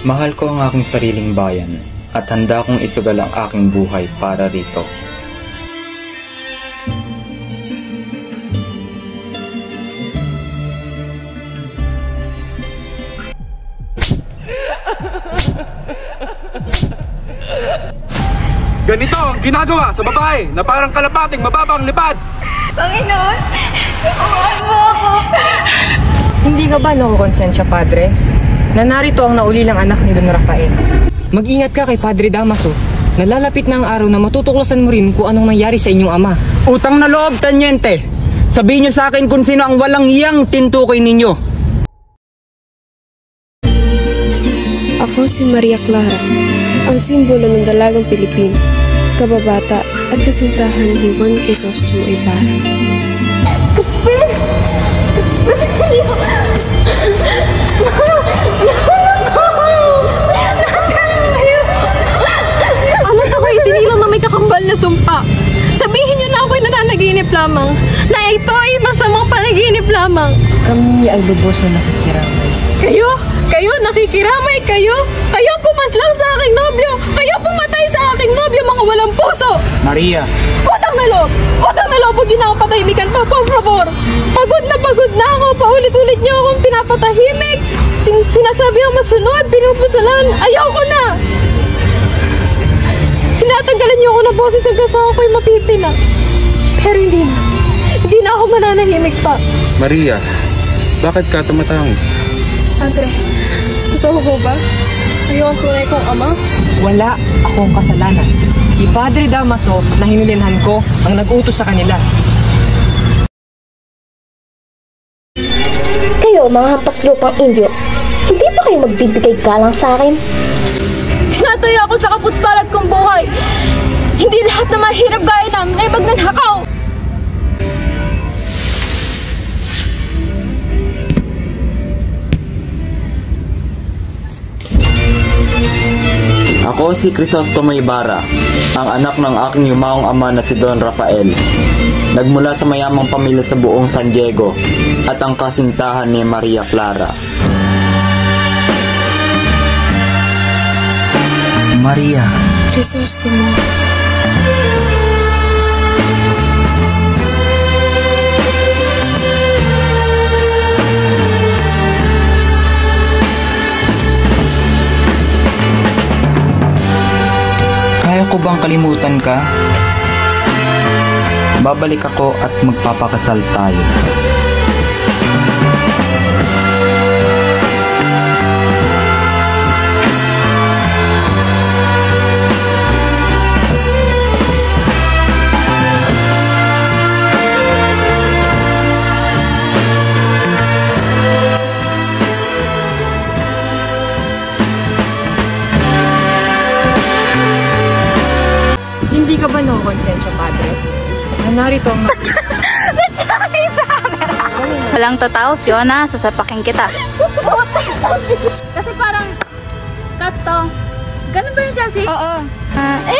Mahal ko ang aking sariling bayan at handa kong isugal ang aking buhay para rito. Ganito ang ginagawa sa babae na parang kalapating mababang lipad. Panginoon, turuan mo ako. Hindi ka ba nakukonsensya, Padre? Na narito ang naulilang anak ni Don Rafael. Mag-ingat ka kay Padre Damaso. Nalalapit na ang araw na matutuklasan mo rin kung anong nangyari sa inyong ama. Utang na loob, tanyente. Sabihin niyo sa akin kung sino ang walang iyang tintukoy ninyo. Ako si Maria Clara, ang simbolo ng dalagang Pilipino, kababata at kasintahan ni Juan Crisostomo Ibarra. Ano lamang. Na ito ay masamang panaginip lamang. Kami ay lubos na nakikiramay. Kayo? Kayo nakikiramay kayo? Kayo pumaslang sa aking nobyo! Kayo pumatay sa aking nobyo mga walang puso! Maria, Utang na loob! Utang na loob! Huwag niyo na ako patahimikan pa, por favor! Pagod na pagod na ako! Paulit-ulit niyo akong pinapatahimik! Sin sinasabi ang masunod, pinupusalan! Ayoko na! Tinatanggalan niyo ako ng boses hanggang sa ako'y mapipina. Pero hindi na. Hindi na ako mananahimik pa. Maria, bakit ka tumatangis? Andre, totoo ko ba? Kayo ang tunay kong ama? Wala akong kasalanan. Si Padre Damaso na hinulinhan ko ang nag-utos sa kanila. Kayo, mga hampas lupang Indio, hindi pa kayo magbibigay galang sa akin? Tinataya ako sa kapuspalag kong buhay. Hindi lahat na mahirap gaya namin ay magnanakaw. Ako si Crisostomo Ibarra, ang anak ng aking yumaong ama na si Don Rafael. Nagmula sa mayamang pamilya sa buong San Diego at ang kasintahan ni Maria Clara. Maria, Crisostomo, kalimutan ka? Babalik ako at magpapakasal tayo. Hindi ka ba nakukonsensya, Padre? Na narito ang... Walang tataw, Fiona, sasapakin kita. Kasi parang, to. Ganun ba yung Chelsea? Oo. Ah, eh,